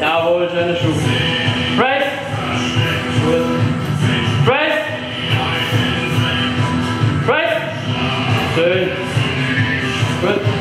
Jawohl, schöne Schuhe. Press. Press. Press. Schön. Gut.